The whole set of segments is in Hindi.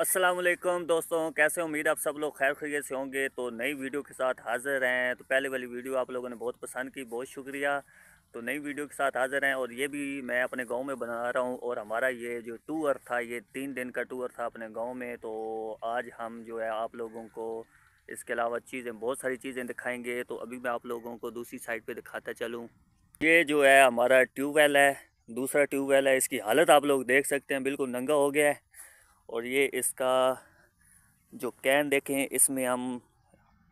असलम दोस्तों, कैसे उम्मीद आप सब लोग खैर खरीत से होंगे। तो नई वीडियो के साथ हाज़िर हैं। तो पहले वाली वीडियो आप लोगों ने बहुत पसंद की, बहुत शुक्रिया। तो नई वीडियो के साथ हाज़िर हैं और ये भी मैं अपने गाँव में बना रहा हूँ और हमारा ये जो टूर था, ये तीन दिन का टूर था अपने गाँव में। तो आज हम जो है आप लोगों को इसके अलावा चीज़ें, बहुत सारी चीज़ें दिखाएँगे। तो अभी मैं आप लोगों को दूसरी साइड पर दिखाता चलूँ। ये जो है हमारा ट्यूबवेल है, दूसरा ट्यूबवेल है, इसकी हालत आप लोग देख सकते हैं, बिल्कुल नंगा हो गया है। और ये इसका जो कैन देखें, इसमें हम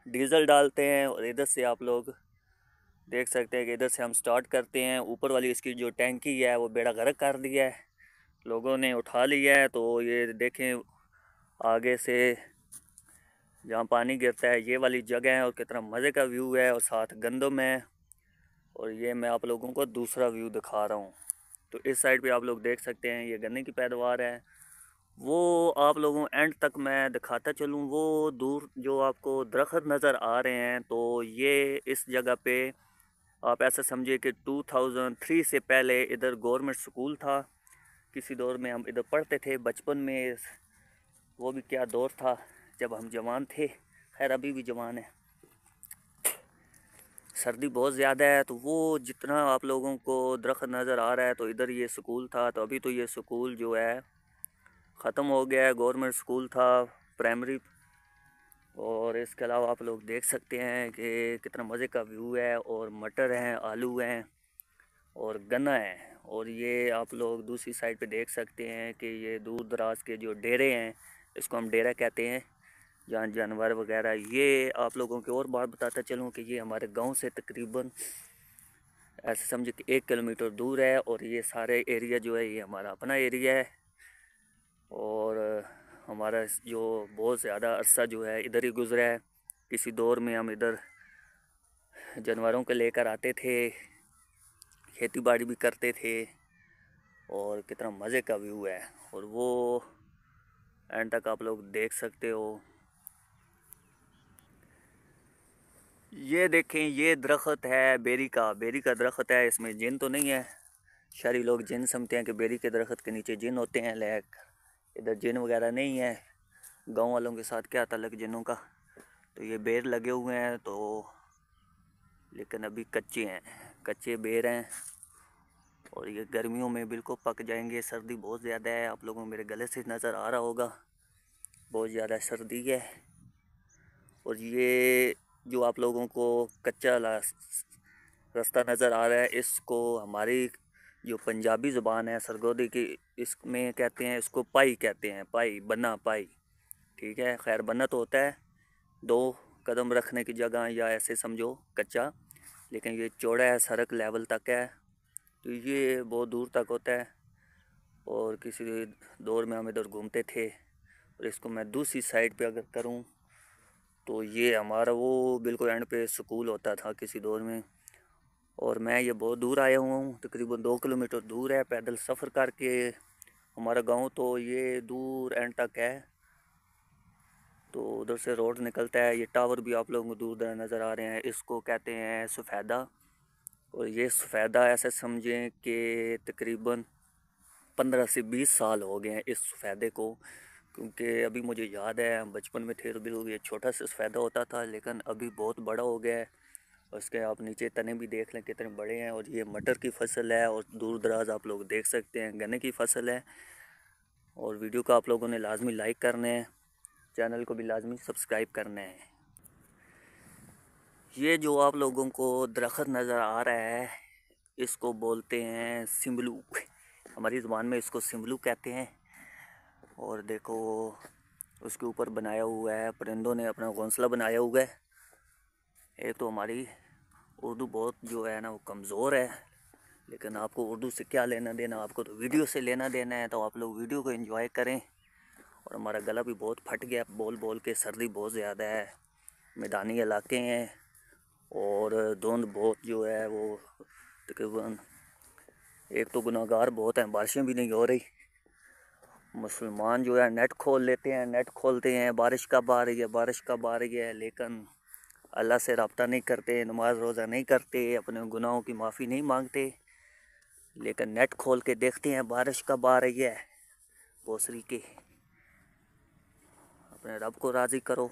डीज़ल डालते हैं और इधर से आप लोग देख सकते हैं कि इधर से हम स्टार्ट करते हैं। ऊपर वाली इसकी जो टैंकी है, वो बेड़ा गर्क कर दिया है। लोगों ने उठा लिया है तो ये देखें, आगे से जहाँ पानी गिरता है, ये वाली जगह है और कितना मज़े का व्यू है और साथ गंदम है। और ये मैं आप लोगों को दूसरा व्यू दिखा रहा हूँ। तो इस साइड पे आप लोग देख सकते हैं, ये गन्ने की पैदावार है। वो आप लोगों एंड तक मैं दिखाता चलूँ, वो दूर जो आपको दरख्त नज़र आ रहे हैं तो ये इस जगह पे आप ऐसा समझिए कि 2003 से पहले इधर गवर्नमेंट स्कूल था, किसी दौर में हम इधर पढ़ते थे, बचपन में वो भी क्या दौर था, जब हम जवान थे, खैर अभी भी जवान है। सर्दी बहुत ज़्यादा है तो वो जितना आप लोगों को दरख्त नज़र आ रहा है तो इधर ये स्कूल था तो अभी तो ये स्कूल जो है ख़त्म हो गया है, गवर्नमेंट स्कूल था प्राइमरी और इसके अलावा आप लोग देख सकते हैं कि कितना मज़े का व्यू है और मटर हैं, आलू हैं और गन्ना है। और ये आप लोग दूसरी साइड पे देख सकते हैं कि ये दूर दराज के जो डेरे हैं, इसको हम डेरा कहते हैं, जहाँ जानवर वगैरह। ये आप लोगों की और बात बताता चलूँ कि ये हमारे गाँव से तकरीबन, ऐसे समझे कि एक किलोमीटर दूर है और ये सारे एरिया जो है, ये हमारा अपना एरिया है। और, हमारा जो बहुत ज़्यादा अरसा जो है, इधर ही गुज़रा है। किसी दौर में हम इधर जानवरों को लेकर आते थे खेती बाड़ी भी करते थे, और कितना मज़े का व्यू है। और वो, एंड तक आप लोग देख सकते हो। ये देखें, ये दरख्त है बेरी का। बेरी का दरख्त है, इसमें जिन तो नहीं है। शहरी लोग जिन समझते हैं कि बेरी के दरख्त के नीचे जिन होते हैं, लैक। इधर जिन वगैरह नहीं है, गाँव वालों के साथ क्या तलक जिनों का? तो ये बेर लगे हुए हैं तो लेकिन अभी कच्चे हैं, कच्चे बेर हैं और ये गर्मियों में बिल्कुल पक जाएँगे। सर्दी बहुत ज़्यादा है, आप लोगों को मेरे गले से नज़र आ रहा होगा, बहुत ज़्यादा सर्दी है। और ये जो आप लोगों को कच्चा रास्ता नज़र आ रहा है, इसको हमारी जो पंजाबी ज़ुबान है, सरगोदी की इसमें कहते हैं, इसको पाई कहते हैं, पाई, बना पाई। ठीक है, खैर बना तो होता है। दो कदम रखने की जगह या ऐसे समझो, कच्चा। लेकिन ये चौड़ा है सड़क लेवल तक है। तो ये बहुत दूर तक होता है। और किसी दौर में हम इधर घूमते थे। और इसको मैं दूसरी साइड पे अगर करूँ तो ये हमारा वो बिल्कुल एंड पे स्कूल होता था किसी दौर में। और मैं ये बहुत दूर आया हुआ हूँ, तकरीबन दो किलोमीटर दूर है, पैदल सफ़र करके हमारा गाँव तो ये दूर एंड तक है। तो उधर से रोड निकलता है, ये टावर भी आप लोगों को दूर दूर नज़र आ रहे हैं, इसको कहते हैं सफ़ेदा। और ये सफ़ेदा ऐसे समझें कि तकरीबन पंद्रह से बीस साल हो गए हैं इस सफ़ेदे को, क्योंकि अभी मुझे याद है बचपन में थे तो बिल्कुल ये छोटा सा सफ़ेदा होता था, लेकिन अभी बहुत बड़ा हो गया है। उसके आप नीचे तने भी देख लें कितने बड़े हैं और ये मटर की फ़सल है और दूर दराज आप लोग देख सकते हैं, गन्ने की फ़सल है। और वीडियो को आप लोगों ने लाजमी लाइक करने है, चैनल को भी लाजमी सब्सक्राइब करना है। ये जो आप लोगों को दरख्त नज़र आ रहा है, इसको बोलते हैं सिमलू हमारी ज़ुबान में इसको सिमलू कहते हैं। और देखो, उसके ऊपर बनाया हुआ है, परिंदों ने अपना घोंसला बनाया हुआ है। एक तो हमारी उर्दू बहुत जो है ना वो कमज़ोर है, लेकिन आपको उर्दू से क्या लेना देना, आपको तो वीडियो से लेना देना है तो आप लोग वीडियो को एंजॉय करें। और हमारा गला भी बहुत फट गया, बोल बोल के सर्दी बहुत ज़्यादा है, मैदानी इलाके हैं, और धुंध बहुत जो है वो तकरीबन एक तो गुनागार बहुत हैं, बारिशें भी नहीं हो रही। मुसलमान जो है नेट खोल लेते हैं नेट खोलते हैं, बारिश कब आ रही है, बारिश कब आ रही है, लेकिन अल्लाह से रबता नहीं करते, नमाज़ रोज़ा नहीं करते, अपने गुनाहों की माफ़ी नहीं मांगते। लेकिन नेट खोल के देखते हैं, बारिश कब आ रही है बोसरी के। अपने रब को राज़ी करो,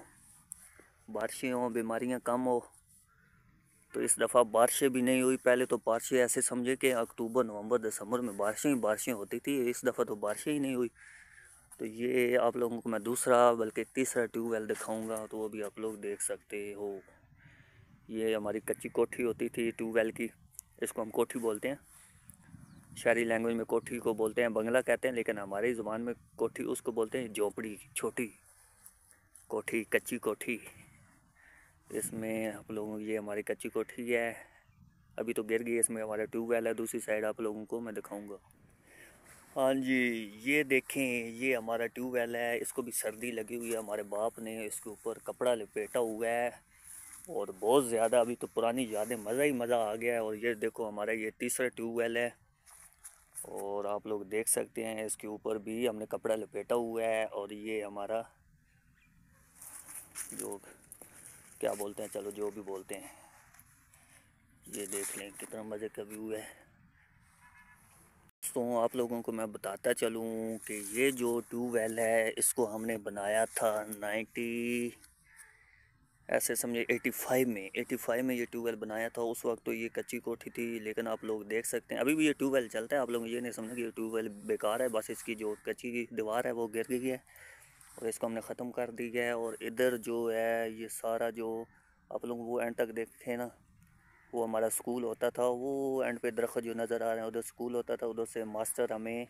बारिशें हों, बीमारियाँ कम हो तो इस दफ़ा बारिशें भी नहीं हुई। पहले तो बारिशें ऐसे समझे कि अक्टूबर, नवंबर, दिसंबर में बारिशें ही बारिशें होती थी, इस दफ़ा तो बारिशें ही नहीं हुई। तो ये आप लोगों को मैं दूसरा, बल्कि तीसरा ट्यूबवेल दिखाऊँगा तो वो भी आप लोग देख सकते हो। ये हमारी कच्ची कोठी होती थी ट्यूबवेल की, इसको हम कोठी बोलते हैं। शहरी लैंग्वेज में कोठी को बोलते हैं, बंगला कहते हैं, लेकिन हमारी ज़ुबान में कोठी उसको बोलते हैं, झोपड़ी, छोटी कोठी, कच्ची कोठी। इसमें आप लोगों, ये हमारी कच्ची कोठी है। अभी तो गिर गई, इसमें हमारा ट्यूबवेल है, दूसरी साइड आप लोगों को मैं दिखाऊँगा। हाँ जी, ये देखें, ये हमारा ट्यूबवेल है, इसको भी सर्दी लगी हुई है, हमारे बाप ने इसके ऊपर कपड़ा लपेटा हुआ है। और बहुत ज़्यादा अभी तो पुरानी यादें, मज़ा ही मज़ा आ गया है। और ये देखो हमारा ये तीसरा ट्यूबवेल है। और आप लोग देख सकते हैं इसके ऊपर भी हमने कपड़ा लपेटा हुआ है। और ये हमारा जो क्या बोलते हैं, चलो जो भी बोलते हैं, ये देख लें कितना मज़े का व्यू है। दोस्तों, आप लोगों को मैं बताता चलूँ कि ये जो ट्यूबवेल है, इसको हमने बनाया था नाइन्टी ऐसे समझे 85 में 85 में ये ट्यूबवेल बनाया था, उस वक्त तो ये कच्ची कोठी थी, लेकिन आप लोग देख सकते हैं। अभी भी ये ट्यूबवेल चलता है, आप लोग ये नहीं समझे कि ये ट्यूबवेल बेकार है, बस इसकी जो कच्ची की दीवार है वो गिर गई है, और इसको हमने ख़त्म कर दी है, और इधर जो है, ये सारा जो आप लोग वो एंड तक देखते हैं ना, वो हमारा स्कूल होता था, वो एंड पे दरख्त जो नज़र आ रहे हैं, उधर स्कूल होता था, उधर से मास्टर हमें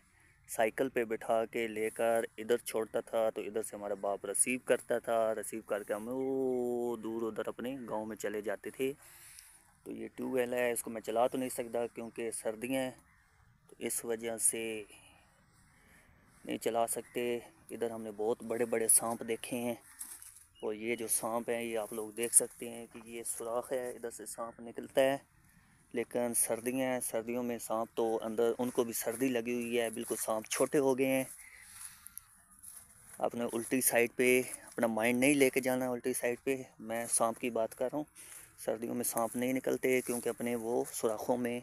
साइकिल पे बिठा के लेकर इधर छोड़ता था तो इधर से हमारा बाप रसीव करता था। रिसीव करके हम वो दूर उधर अपने गाँव में चले जाते थे। तो ये ट्यूबवेल है, इसको मैं चला तो नहीं सकता क्योंकि सर्दियाँ हैं। तो इस वजह से नहीं चला सकते। इधर हमने बहुत बड़े बड़े सांप देखे हैं। और ये जो सांप हैं, ये आप लोग देख सकते हैं कि ये सुराख है। इधर से सांप निकलता है। लेकिन सर्दियाँ हैं सर्दियों में सांप तो अंदर, उनको भी सर्दी लगी हुई है। बिल्कुल सांप छोटे हो गए हैं। आपने उल्टी साइड पे, अपना माइंड नहीं लेके जाना उल्टी साइड पे। मैं सांप की बात कर रहा हूँ। सर्दियों में सांप नहीं निकलते क्योंकि अपने वो सुराखों में,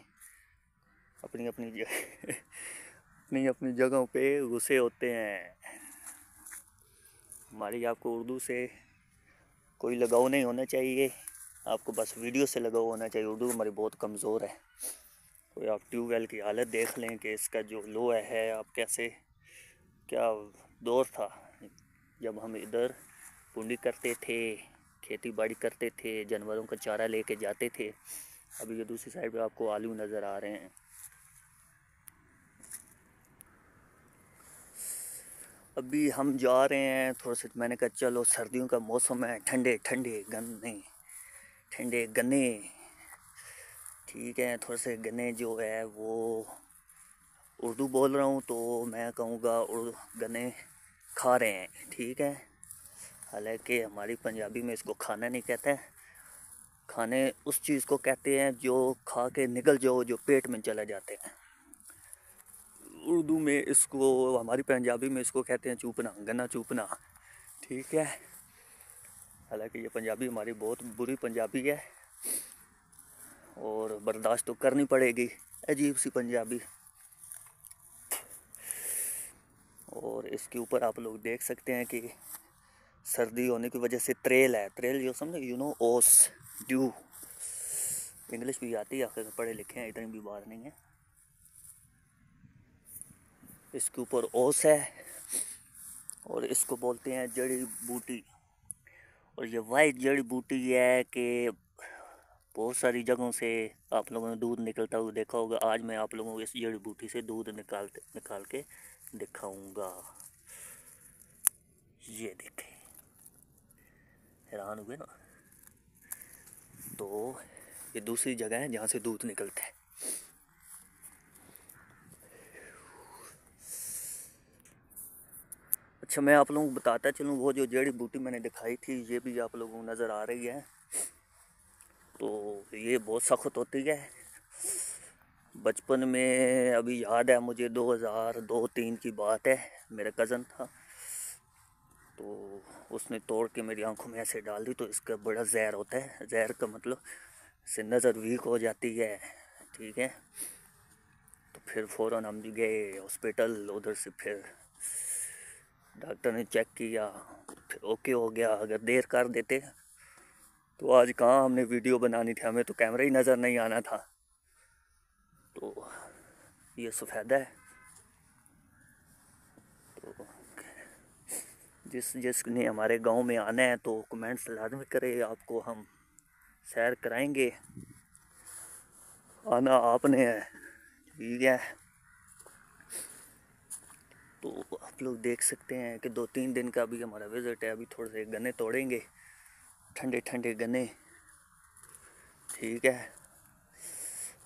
अपनी अपनी जगह अपनी अपनी जगहों पे घुसे होते हैं। हमारी आपको उर्दू से कोई लगाव नहीं होना चाहिए। आपको बस वीडियो से लगा होना चाहिए। उर्दू हमारी बहुत कमज़ोर है। तो आप ट्यूबवेल की हालत देख लें कि इसका जो लो है, आप कैसे, क्या दौर था? जब हम इधर पुंडी करते थे, खेती बाड़ी करते थे, जानवरों का चारा लेके जाते थे, अभी ये दूसरी साइड पे आपको आलू नज़र आ रहे हैं। अभी हम जा रहे हैं, थोड़ा सा मैंने कहा, चलो, सर्दियों का मौसम है, ठंडे ठंडे गन नहीं ठंडे गन्ने। ठीक है, थोड़े से गन्ने जो है वो उर्दू बोल रहा हूँ तो मैं कहूँगा गन्ने खा रहे हैं, ठीक है। हालाँकि हमारी पंजाबी में इसको खाना नहीं कहते हैं। खाने उस चीज़ को कहते हैं जो खा के निकल जाओ, जो पेट में चले जाते हैं। उर्दू में इसको, हमारी पंजाबी में इसको कहते हैं चूपना, गन्ना चूपना, ठीक है। हालाँकि ये पंजाबी हमारी बहुत बुरी पंजाबी है और बर्दाश्त तो करनी पड़ेगी, अजीब सी पंजाबी। और इसके ऊपर आप लोग देख सकते हैं कि सर्दी होने की वजह से त्रेल है। त्रेल जो समझे यू नो ओस, ड्यू। इंग्लिश भी आती है, आखिर पढ़े लिखे हैं, इतनी भी बात नहीं है। इसके ऊपर ओस है और इसको बोलते हैं जड़ी बूटी। और ये वाइट जड़ी बूटी है कि बहुत सारी जगहों से आप लोगों ने दूध निकलता हुआ देखा होगा। आज मैं आप लोगों को इस जड़ी बूटी से दूध निकालते निकाल के दिखाऊँगा। ये देखें। हैरान हुए ना? तो ये दूसरी जगह है जहाँ से दूध निकलता है। अच्छा मैं आप लोगों को बताता चलूँ, वो जो जड़ी बूटी मैंने दिखाई थी, ये भी आप लोगों को नज़र आ रही है। तो ये बहुत सख्त होती है। बचपन में अभी याद है मुझे 2002 दो तीन की बात है, मेरा कज़न था। तो उसने तोड़ के मेरी आँखों में ऐसे डाल दी तो इसका बड़ा जहर होता है। जहर का मतलब से नज़र वीक हो जाती है, ठीक है? तो फिर फ़ौर हम गए हॉस्पिटल उधर से फिर डॉक्टर ने चेक किया, फिर ओके हो गया, अगर देर कर देते तो आज कहाँ हमने वीडियो बनानी थी, हमें तो कैमरा ही नज़र नहीं आना था। तो ये सफ़ेदा है। तो जिस, जिसने हमारे गाँव में आना है तो कमेंट्स लाजमी करे, आपको हम सैर कराएँगे। आना आपने है, ठीक है। तो आप लोग देख सकते हैं कि दो तीन दिन का अभी हमारा विज़िट है। अभी थोड़े से गन्ने तोड़ेंगे। ठंडे ठंडे गन्ने। ठीक है।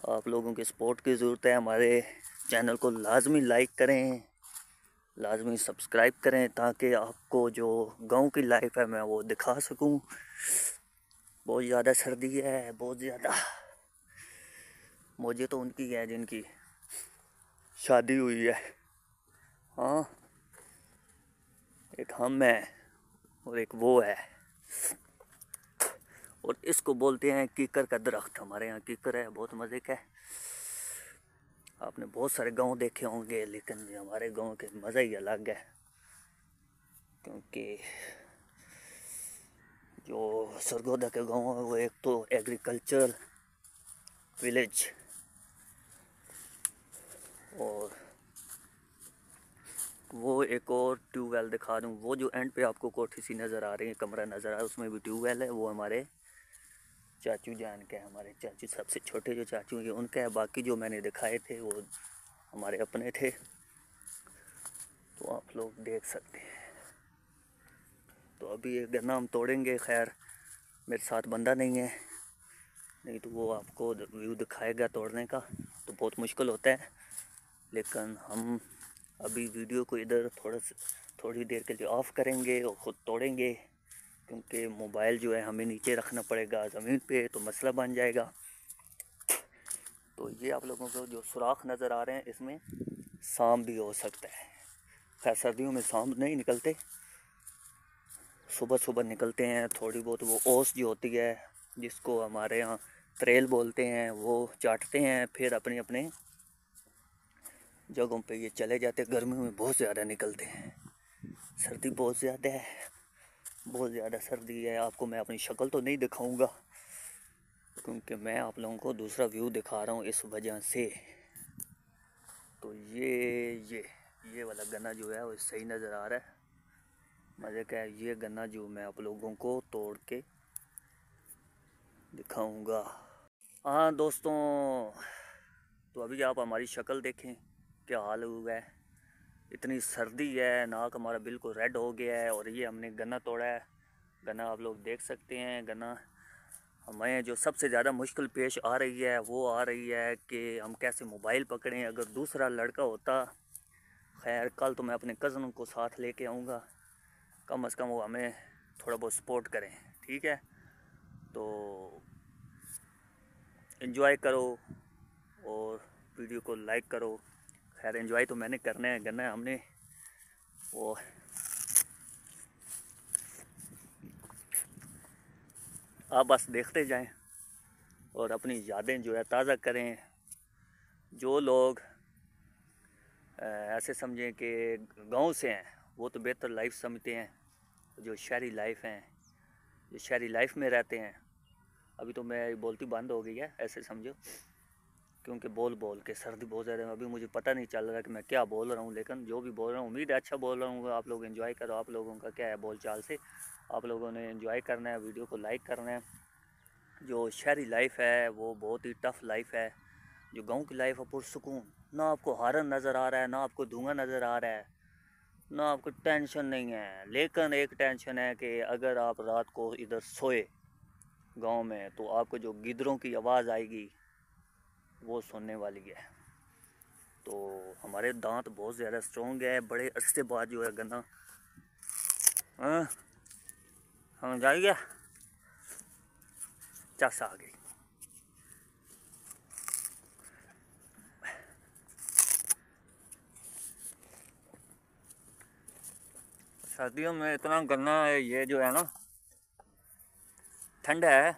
आप लोगों के सपोर्ट की ज़रूरत है। हमारे चैनल को लाजमी लाइक करें। लाजमी सब्सक्राइब करें ताकि आपको जो गाँव की लाइफ है, मैं वो दिखा सकूँ। बहुत ज़्यादा सर्दी है, बहुत ज़्यादा। मुझे तो उनकी है जिनकी शादी हुई है। हाँ। एक हम है और एक वो है। और इसको बोलते हैं कीकर का दरख्त। हमारे यहाँ कीकर है, बहुत मज़े का। है आपने बहुत सारे गाँव देखे होंगे, लेकिन हमारे गाँव के मज़ा ही अलग है। क्योंकि जो सरगोदा के गाँव है, वो एक तो एग्रीकल्चर विलेज और वो एक और ट्यूब वेल दिखा दूँ। वो जो एंड पे आपको कोठी सी नज़र आ रही है, कमरा नज़र आ रहा है, उसमें भी ट्यूब वेल है। वो हमारे चाचू जान के हमारे चाचू सबसे छोटे जो चाचू हैं उनका है। बाकी जो मैंने दिखाए थे, वो हमारे अपने थे। तो आप लोग देख सकते हैं। तो अभी ये गन्ना हम तोड़ेंगे, खैर, मेरे साथ बंदा नहीं है। नहीं तो वो आपको व्यू दिखाएगा तोड़ने का। तो बहुत मुश्किल होता है, लेकिन हम अभी वीडियो को इधर थोड़ा थोड़ी देर के लिए ऑफ़ करेंगे और ख़ुद तोड़ेंगे, क्योंकि मोबाइल जो है हमें नीचे रखना पड़ेगा ज़मीन पे तो मसला बन जाएगा। तो ये आप लोगों को जो सुराख नज़र आ रहे हैं, इसमें सांप भी हो सकता है। खैर, सर्दियों में सांप नहीं निकलते। सुबह सुबह निकलते हैं थोड़ी बहुत वो ओस जो होती है, जिसको हमारे यहाँ त्रेल बोलते हैं, वो चाटते हैं, फिर अपने अपने जगहों पे ये चले जाते हैं गर्मी में बहुत ज़्यादा निकलते हैं। सर्दी बहुत ज़्यादा है। बहुत ज़्यादा सर्दी है। आपको मैं अपनी शक्ल तो नहीं दिखाऊँगा, क्योंकि मैं आप लोगों को दूसरा व्यू दिखा रहा हूँ इस वजह से। तो ये ये ये वाला गन्ना जो है, वो सही नज़र आ रहा है। मज़े का है, ये गन्ना जो मैं आप लोगों को तोड़ के दिखाऊँगा। हाँ दोस्तों तो अभी आप हमारी शक्ल देखें। क्या हाल हुआ है इतनी सर्दी है, नाक हमारा बिल्कुल रेड हो गया है और ये हमने गन्ना तोड़ा है। गन्ना आप लोग देख सकते हैं, गन्ना हमें जो सबसे ज़्यादा मुश्किल पेश आ रही है, वो आ रही है कि हम कैसे मोबाइल पकड़ें। अगर दूसरा लड़का होता, खैर, कल तो मैं अपने कज़न को साथ लेके आऊँगा। कम अज़ कम वो हमें थोड़ा बहुत सपोर्ट करें, ठीक है? तो इन्जॉय करो और वीडियो को लाइक करो। खैर एंजॉय तो मैंने करना है करना है, हमने वो आप बस देखते जाएँ और अपनी यादें जो है ताज़ा करें। जो लोग ऐसे समझें कि गाँव से हैं, वो तो बेहतर लाइफ समझते हैं, जो शहरी लाइफ हैं, जो शहरी लाइफ में रहते हैं। अभी तो मैं बोलती बंद हो गई है, ऐसे समझो। क्योंकि बोल बोल के सर्दी बहुत ज़्यादा है। अभी मुझे पता नहीं चल रहा कि मैं क्या बोल रहा हूँ, लेकिन जो भी बोल रहा हूँ, उम्मीद है अच्छा बोल रहा हूँ। आप लोग इन्जॉय करो। आप लोगों का क्या है बोल चाल से? आप लोगों ने इन्जॉय करना है, वीडियो को लाइक करना है। जो शहरी लाइफ है, वो बहुत ही टफ़ लाइफ है। जो गाँव की लाइफ है, पुरसकून। ना आपको हारन नज़र आ रहा है, ना आपको धुआँ नज़र आ रहा है, ना आपको टेंशन नहीं है। लेकिन एक टेंशन है कि अगर आप रात को इधर सोए गाँव में तो आपको जो गिदरों की आवाज़ आएगी वो सोने वाली है। तो हमारे दांत बहुत ज़्यादा स्ट्रॉन्ग है, बड़े अरसे बाद जो है गन्ना। हाँ हम जा गया चस आ गई। सर्दियों में इतना गन्ना है, ये जो है ना, ठंडा है।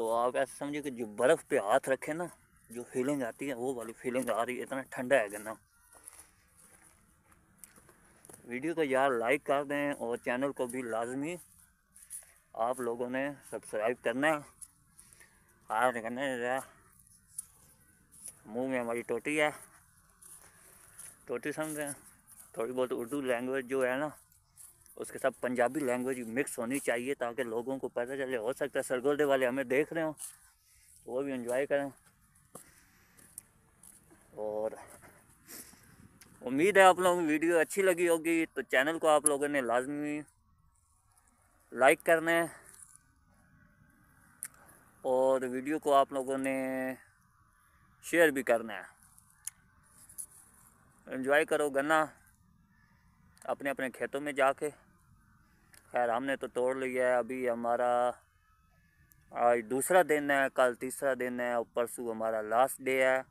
तो आप ऐसे समझिए कि जो बर्फ़ पे हाथ रखे ना, जो फीलिंग आती है, वो वाली फीलिंग आ रही है, इतना ठंडा है गन्ना। वीडियो को यार लाइक कर दें और चैनल को भी लाजमी। आप लोगों ने सब्सक्राइब करना है। हाथ करना मुँह में हमारी टोटी है। टोटी समझ, थोड़ी बहुत उर्दू लैंग्वेज जो है ना उसके साथ पंजाबी लैंग्वेज मिक्स होनी चाहिए ताकि लोगों को पता चले। हो सकता है सरगोल्डे वाले हमें देख रहे हो तो वो भी इंजॉय करें। और उम्मीद है आप लोगों की वीडियो अच्छी लगी होगी तो चैनल को आप लोगों ने लाजमी लाइक करना है। और वीडियो को आप लोगों ने शेयर भी करना है। एंजॉय करो गन्ना अपने अपने खेतों में जाके। खैर, हमने तो तोड़ लिया है अभी हमारा। आज दूसरा दिन है, कल तीसरा दिन है और परसों हमारा लास्ट डे है।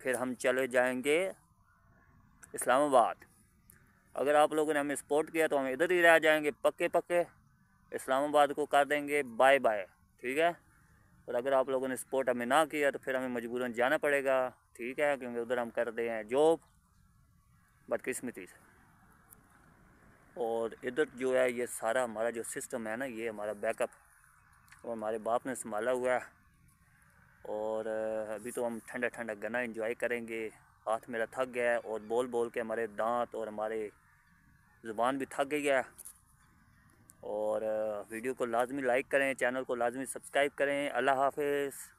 फिर हम चले जाएँगे इस्लामाबाद। अगर आप लोगों ने हमें सपोर्ट किया तो हम इधर ही रह जाएँगे पक्के पक्के इस्लामाबाद को कर देंगे बाय बाय ठीक है? और अगर आप लोगों ने सपोर्ट हमें ना किया तो फिर हमें मजबूरन जाना पड़ेगा, ठीक है? क्योंकि उधर हम कर दे हैं जॉब बदकिस्मती से। और इधर जो है ये सारा हमारा जो सिस्टम है ना, ये हमारा बैकअप और हमारे बाप ने संभाला हुआ है। और अभी तो हम ठंडा ठंडा गन्ना इंजॉय करेंगे। हाथ मेरा थक गया है और बोल बोल के हमारे दांत और हमारे ज़ुबान भी थक गई है। और वीडियो को लाजमी लाइक करें चैनल को लाजमी सब्सक्राइब करें। अल्लाह हाफिज़।